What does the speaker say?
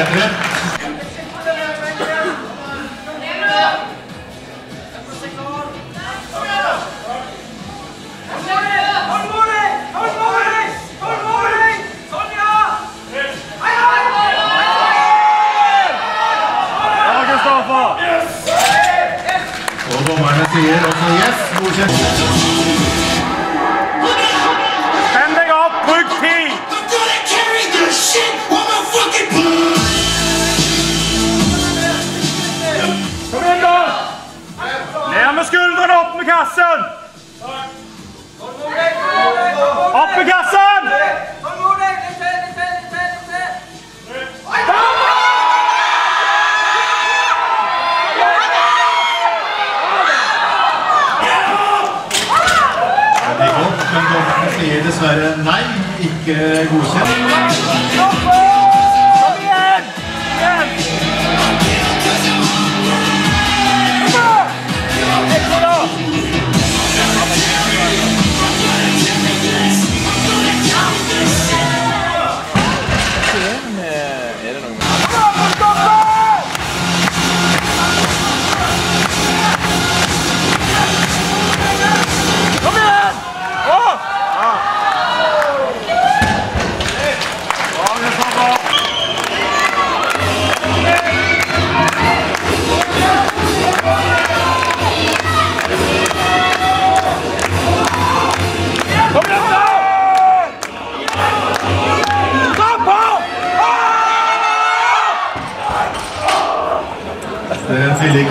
metere. Og dommerne sier også yes, godkjent. Skuldrene, opp med kassen! Opp med kassen! Det er godt, men dommerne sier dessverre nei, ikke godkjent. ねえやるのうま Det vil ikke